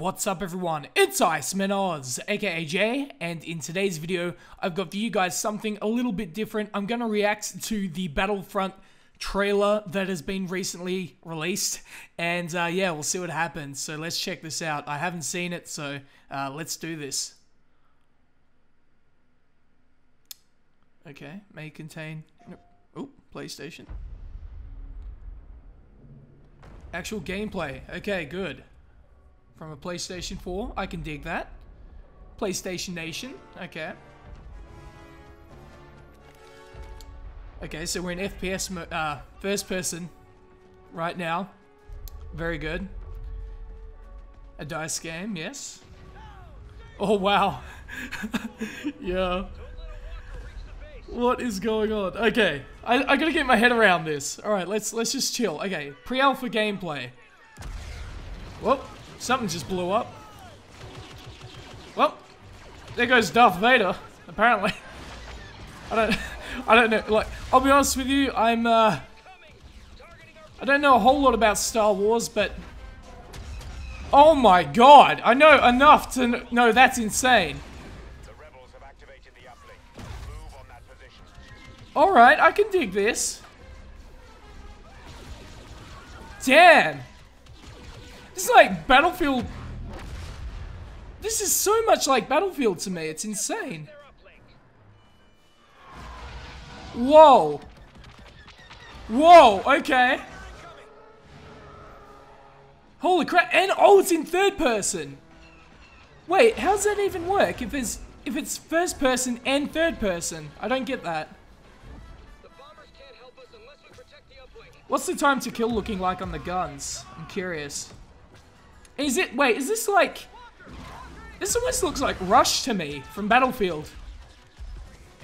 What's up everyone, it's IceManAuz, aka Jay, and in today's video, I've got for you guys something a little bit different. I'm gonna react to the Battlefront trailer that has been recently released, and uh, yeah, we'll see what happens. So let's check this out. I haven't seen it, so uh, let's do this. Okay, may contain... Oh, PlayStation. Actual gameplay. Okay, good from a PlayStation 4. I can dig that. PlayStation Nation. Okay. Okay, so we're in FPS, uh, first person right now. Very good. A DICE game, yes. Oh, wow. yeah. What is going on? Okay, I, I gotta get my head around this. All right, let's let's just chill. Okay, pre-alpha gameplay. Whoop. Something just blew up. Well, there goes Darth Vader, apparently. I don't, I don't know, like, I'll be honest with you, I'm, uh, I don't know a whole lot about Star Wars, but, oh my god, I know enough to know that's insane. Alright, I can dig this. Damn! This is like Battlefield. This is so much like Battlefield to me. It's insane. Whoa. Whoa, okay. Holy crap. And, oh, it's in third person. Wait, how does that even work if it's, if it's first person and third person? I don't get that. What's the time to kill looking like on the guns? I'm curious. Is it, wait, is this like, this almost looks like Rush to me from Battlefield.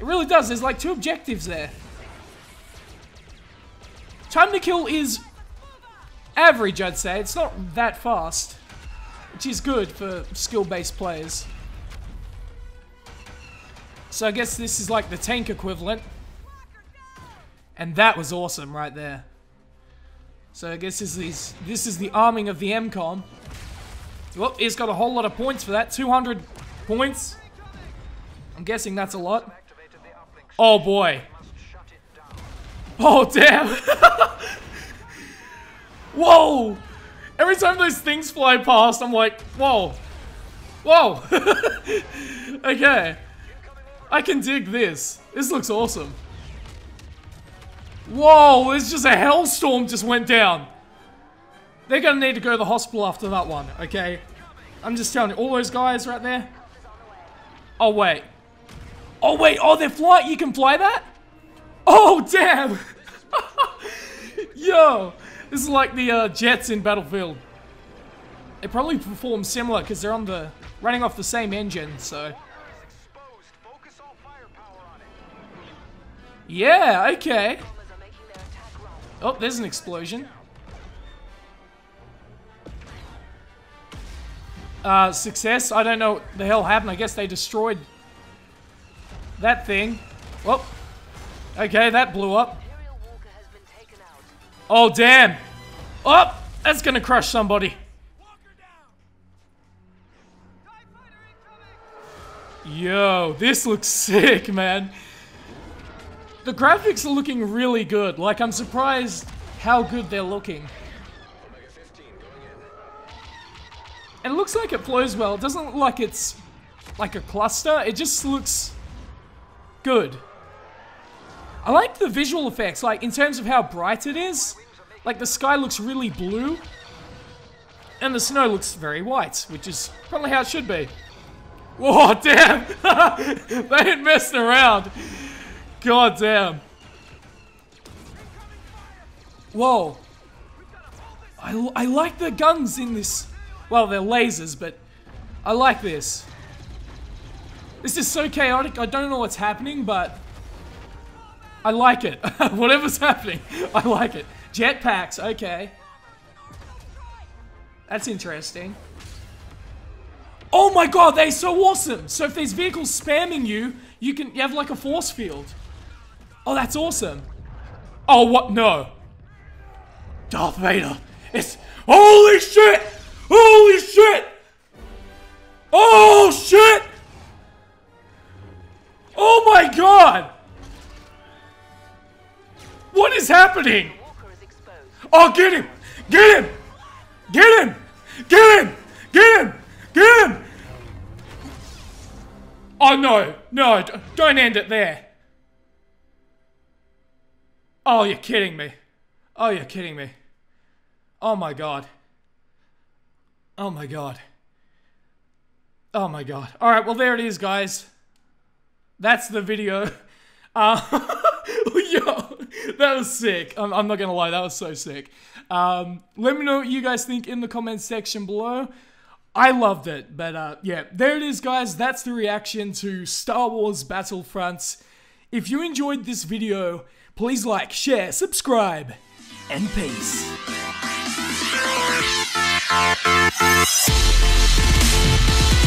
It really does, there's like two objectives there. Time to kill is average, I'd say. It's not that fast, which is good for skill-based players. So I guess this is like the tank equivalent. And that was awesome right there. So I guess this is this is the arming of the MCOM. Well, he's got a whole lot of points for that. 200 points. I'm guessing that's a lot. Oh, boy. Oh, damn. whoa. Every time those things fly past, I'm like, whoa. Whoa. okay. I can dig this. This looks awesome. Whoa, there's just a hellstorm just went down. They're gonna need to go to the hospital after that one, okay? I'm just telling you, all those guys right there. Oh, wait. Oh, wait, oh, they're flying. You can fly that? Oh, damn. Yo, this is like the uh, jets in Battlefield. They probably perform similar because they're on the running off the same engine, so. Yeah, okay. Oh, there's an explosion. Uh, success. I don't know what the hell happened. I guess they destroyed that thing. Well, okay, that blew up. Oh, damn. Oh, that's gonna crush somebody. Yo, this looks sick, man. The graphics are looking really good. Like, I'm surprised how good they're looking. And it looks like it flows well. It doesn't look like it's like a cluster. It just looks good. I like the visual effects, like in terms of how bright it is. Like the sky looks really blue. And the snow looks very white, which is probably how it should be. Whoa, damn! they ain't messing around. God damn. Whoa. I, I like the guns in this well, they're lasers, but I like this. This is so chaotic, I don't know what's happening, but I like it. Whatever's happening, I like it. Jetpacks, okay. That's interesting. Oh my god, they're so awesome! So if there's vehicles spamming you, you can you have like a force field. Oh, that's awesome. Oh, what? No. Darth Vader. It's... Holy shit! Holy shit! Oh shit! Oh my god! What is happening? Oh, get him! Get him! Get him! Get him! Get him! Get him! Oh no, no, don't end it there. Oh, you're kidding me. Oh, you're kidding me. Oh my god. Oh my god. Oh my god. Alright, well, there it is, guys. That's the video. Uh, yo, that was sick. I'm, I'm not gonna lie, that was so sick. Um, let me know what you guys think in the comments section below. I loved it, but uh, yeah, there it is, guys. That's the reaction to Star Wars Battlefronts. If you enjoyed this video, please like, share, subscribe, and peace. Thank you.